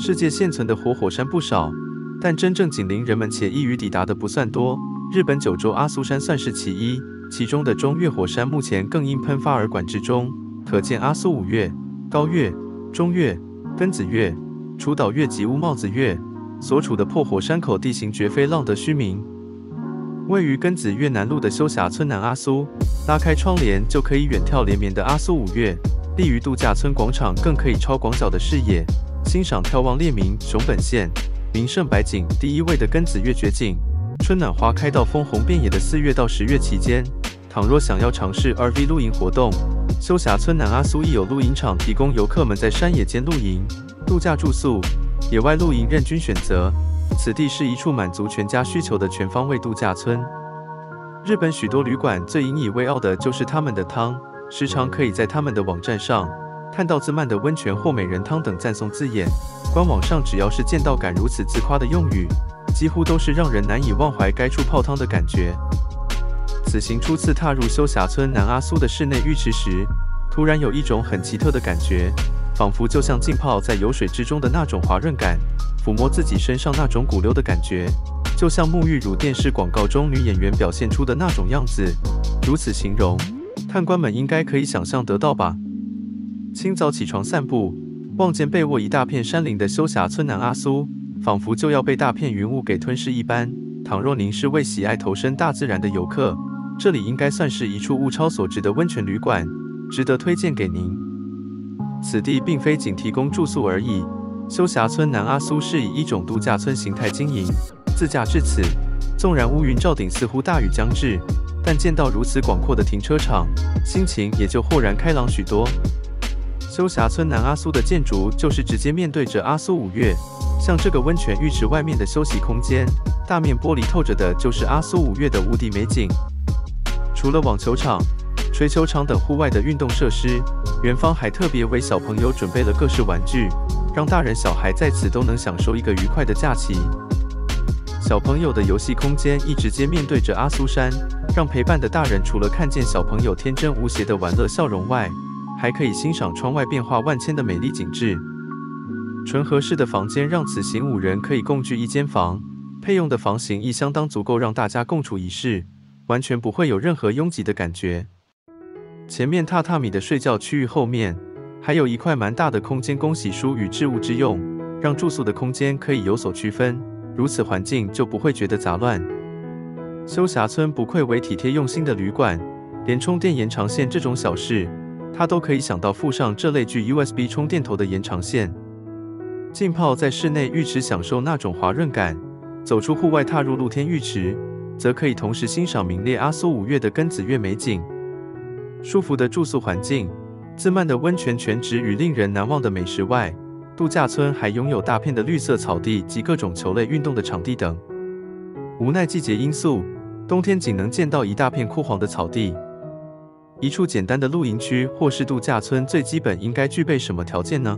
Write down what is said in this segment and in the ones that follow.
世界现存的活火山不少，但真正紧邻人们且易于抵达的不算多。日本九州阿苏山算是其一，其中的中岳火山目前更因喷发而管制中。可见阿苏五岳、高岳、中岳、根子岳、楚岛岳及乌帽子岳所处的破火山口地形绝非浪得虚名。位于根子岳南麓的休霞村南阿苏，拉开窗帘就可以远眺连绵的阿苏五岳；立于度假村广场，更可以超广角的视野，欣赏眺望列明熊本县名胜百景第一位的根子岳绝景。春暖花开到枫红遍野的四月到十月期间，倘若想要尝试 RV 露营活动，休霞村南阿苏亦有露营场提供游客们在山野间露营、度假住宿、野外露营任君选择。此地是一处满足全家需求的全方位度假村。日本许多旅馆最引以为傲的就是他们的汤，时常可以在他们的网站上看到自慢的温泉或美人汤等赞颂字眼。官网上只要是见到敢如此自夸的用语，几乎都是让人难以忘怀该处泡汤的感觉。此行初次踏入休霞村南阿苏的室内浴池时，突然有一种很奇特的感觉，仿佛就像浸泡在油水之中的那种滑润感。抚摸自己身上那种骨溜的感觉，就像沐浴乳电视广告中女演员表现出的那种样子。如此形容，探官们应该可以想象得到吧？清早起床散步，望见被窝一大片山林的休霞村南阿苏，仿佛就要被大片云雾给吞噬一般。倘若您是位喜爱投身大自然的游客，这里应该算是一处物超所值的温泉旅馆，值得推荐给您。此地并非仅提供住宿而已。休霞村南阿苏是以一种度假村形态经营，自驾至此，纵然乌云罩顶，似乎大雨将至，但见到如此广阔的停车场，心情也就豁然开朗许多。休霞村南阿苏的建筑就是直接面对着阿苏五岳，像这个温泉浴池外面的休息空间，大面玻璃透着的就是阿苏五岳的无敌美景。除了网球场、吹球场等户外的运动设施，园方还特别为小朋友准备了各式玩具。让大人小孩在此都能享受一个愉快的假期。小朋友的游戏空间亦直接面对着阿苏山，让陪伴的大人除了看见小朋友天真无邪的玩乐笑容外，还可以欣赏窗外变化万千的美丽景致。纯合适的房间让此行五人可以共聚一间房，配用的房型亦相当足够让大家共处一室，完全不会有任何拥挤的感觉。前面榻榻米的睡觉区域后面。还有一块蛮大的空间供洗漱与置物之用，让住宿的空间可以有所区分，如此环境就不会觉得杂乱。休霞村不愧为体贴用心的旅馆，连充电延长线这种小事，他都可以想到附上这类具 USB 充电头的延长线。浸泡在室内浴池，享受那种滑润感；走出户外，踏入露天浴池，则可以同时欣赏名列阿苏五岳的根子岳美景。舒服的住宿环境。自慢的温泉泉质与令人难忘的美食外，度假村还拥有大片的绿色草地及各种球类运动的场地等。无奈季节因素，冬天仅能见到一大片枯黄的草地。一处简单的露营区或是度假村，最基本应该具备什么条件呢？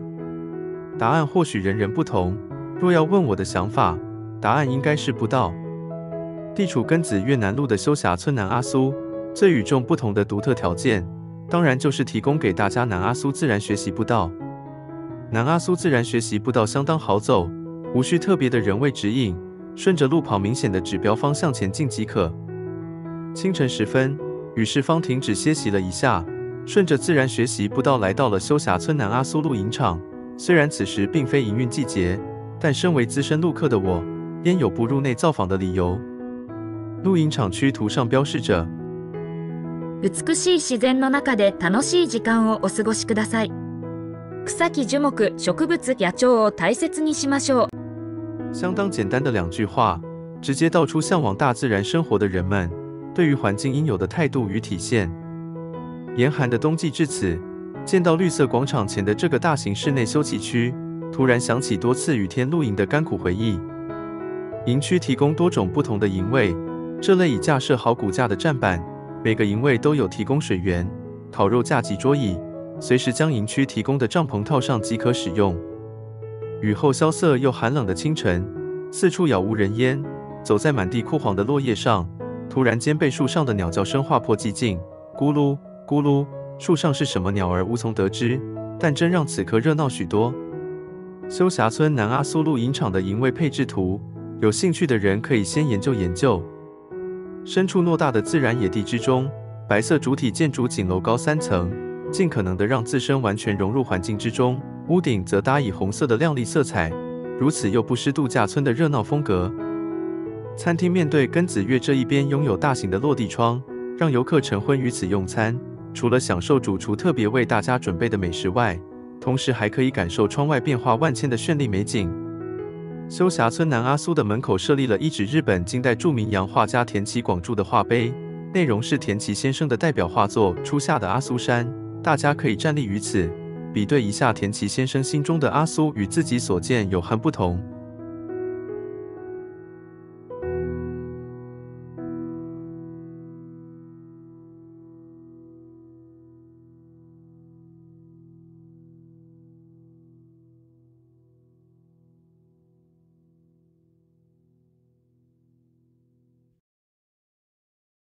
答案或许人人不同。若要问我的想法，答案应该是不到。地处根子越南路的休霞村南阿苏，最与众不同的独特条件。当然就是提供给大家南阿苏自然学习步道。南阿苏自然学习步道相当好走，无需特别的人为指引，顺着路跑明显的指标方向前进即可。清晨时分，雨士方停止歇息了一下，顺着自然学习步道来到了休霞村南阿苏露营场。虽然此时并非营运季节，但身为资深路客的我，焉有不入内造访的理由？露营场区图上标示着。美しい自然の中で楽しい時間をお過ごしください。草木樹木、植物、野鳥を大切にしましょう。 相当简单的两句话，直接道出向往大自然生活的人们对于环境应有的态度与体现。严寒的冬季至此，见到绿色广场前的这个大型室内休憩区，突然想起多次雨天露营的甘苦回忆。营区提供多种不同的营位，这类已架设好骨架的站板。每个营位都有提供水源、烤肉架及桌椅，随时将营区提供的帐篷套上即可使用。雨后萧瑟又寒冷的清晨，四处杳无人烟，走在满地枯黄的落叶上，突然间被树上的鸟叫声划破寂静。咕噜咕噜，树上是什么鸟儿无从得知，但真让此刻热闹许多。休霞村南阿苏露营场的营位配置图，有兴趣的人可以先研究研究。身处偌大的自然野地之中，白色主体建筑仅楼高三层，尽可能的让自身完全融入环境之中。屋顶则搭以红色的亮丽色彩，如此又不失度假村的热闹风格。餐厅面对庚子月这一边，拥有大型的落地窗，让游客晨昏于此用餐。除了享受主厨特别为大家准备的美食外，同时还可以感受窗外变化万千的绚丽美景。休霞村南阿苏的门口设立了一指日本近代著名洋画家田崎广助的画碑，内容是田崎先生的代表画作《初夏的阿苏山》，大家可以站立于此，比对一下田崎先生心中的阿苏与自己所见有何不同。